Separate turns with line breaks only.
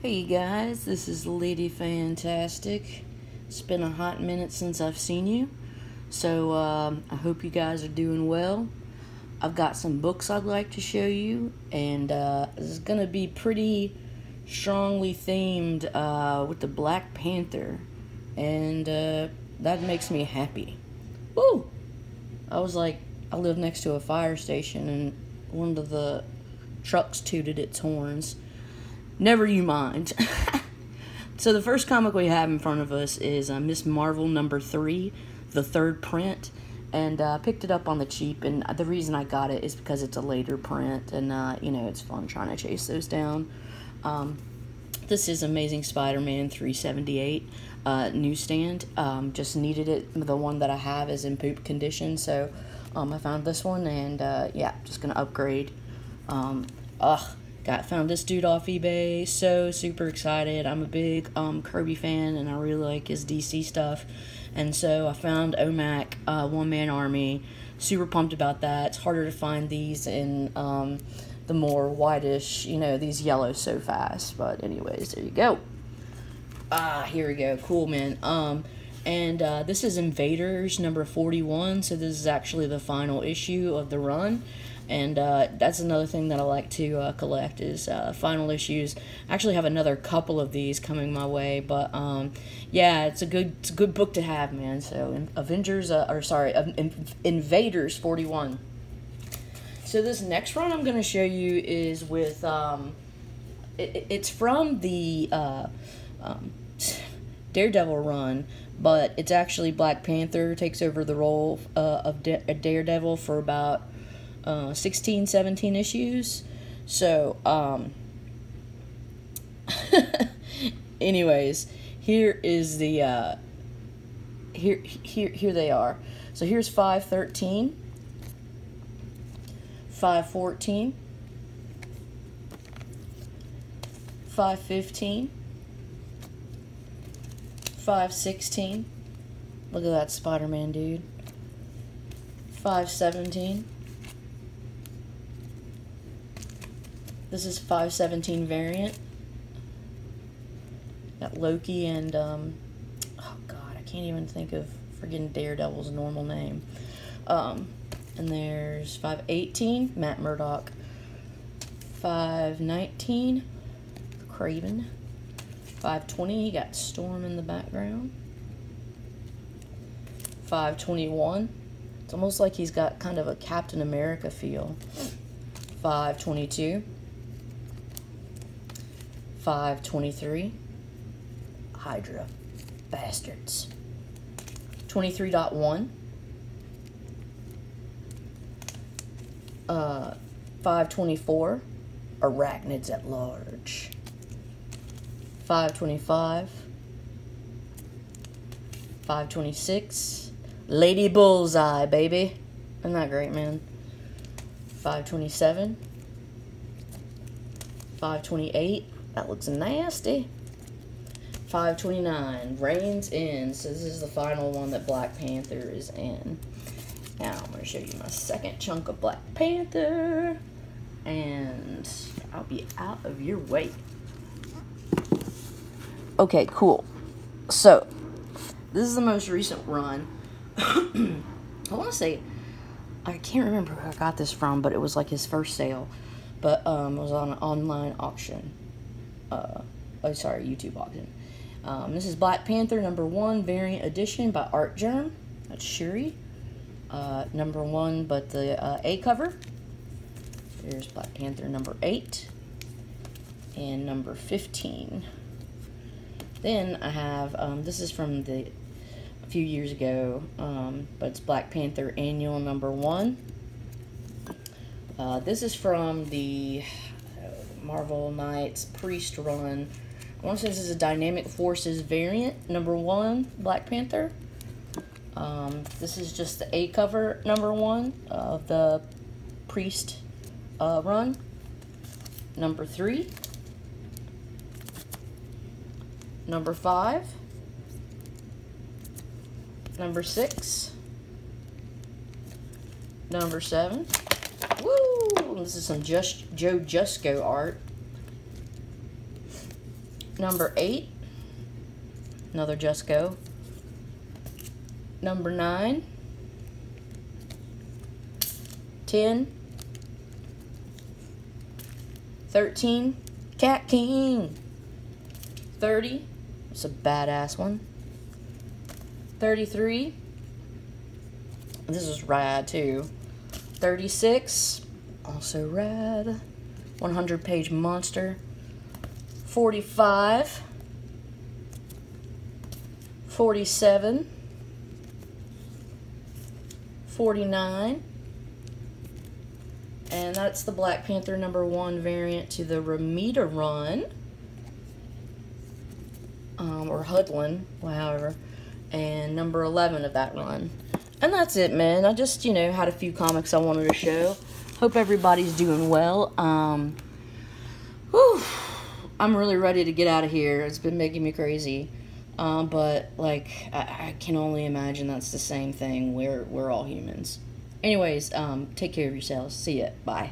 Hey you guys, this is Lady Fantastic. It's been a hot minute since I've seen you, so um, I hope you guys are doing well. I've got some books I'd like to show you, and uh, this is gonna be pretty strongly themed uh, with the Black Panther, and uh, that makes me happy. Woo! I was like, I live next to a fire station, and one of the trucks tooted its horns Never you mind. so the first comic we have in front of us is uh, Miss Marvel number three, the third print, and uh, picked it up on the cheap. And the reason I got it is because it's a later print, and uh, you know it's fun trying to chase those down. Um, this is Amazing Spider-Man 378 uh, newsstand. Um, just needed it. The one that I have is in poop condition, so um, I found this one, and uh, yeah, just gonna upgrade. Um, ugh Got found this dude off eBay. So super excited. I'm a big um, Kirby fan, and I really like his DC stuff. And so I found OMAC uh, One Man Army. Super pumped about that. It's harder to find these in um, the more whitish, you know, these yellow so fast. But anyways, there you go. Ah, here we go. Cool, man. Um, and uh, this is Invaders number 41. So this is actually the final issue of the run and uh, that's another thing that I like to uh, collect is uh, final issues. I actually have another couple of these coming my way, but um, yeah, it's a good it's a good book to have, man. So Avengers, uh, or sorry, Invaders forty one. So this next run I'm going to show you is with um, it, it's from the uh, um, Daredevil run, but it's actually Black Panther takes over the role uh, of Daredevil for about uh, 16, 17 issues. So, um, anyways, here is the, uh, here, here, here they are. So here's 513, 514, 515, 516. Look at that Spider-Man dude. 517. This is 517 variant. Got Loki and, um, oh god, I can't even think of friggin' Daredevil's normal name. Um, and there's 518, Matt Murdock. 519, Kraven. 520, you got Storm in the background. 521, it's almost like he's got kind of a Captain America feel. 522, 523. Hydra. Bastards. 23.1. Uh, 524. Arachnids at large. 525. 526. Lady Bullseye, baby. Isn't that great, man? 527. 528. That looks nasty. 529, Reigns in. So this is the final one that Black Panther is in. Now I'm going to show you my second chunk of Black Panther. And I'll be out of your way. Okay, cool. So, this is the most recent run. I want to say, I can't remember who I got this from, but it was like his first sale. But um, it was on an online auction uh, oh sorry, YouTube auction. Um, this is Black Panther number one variant edition by Art Artgerm. That's Shuri. Uh, number one, but the uh, A cover. Here's Black Panther number eight and number 15. Then I have, um, this is from the a few years ago, um, but it's Black Panther annual number one. Uh, this is from the Marvel Knights Priest run. I want to say this is a Dynamic Forces variant, number one, Black Panther. Um, this is just the A cover, number one, of the Priest uh, run. Number three. Number five. Number six. Number seven. This is some just Joe Jusko art. Number 8, another Jusko. Number 9, 10, 13, Cat King. 30, it's a badass one. 33, this is rad too. 36, also rad. 100 page monster. 45. 47. 49. And that's the Black Panther number one variant to the Romita run. Um, or Hudlin, however. And number 11 of that run. And that's it, man. I just, you know, had a few comics I wanted to show. Hope everybody's doing well. Um, whew, I'm really ready to get out of here. It's been making me crazy. Um, but, like, I, I can only imagine that's the same thing. We're, we're all humans. Anyways, um, take care of yourselves. See ya. Bye.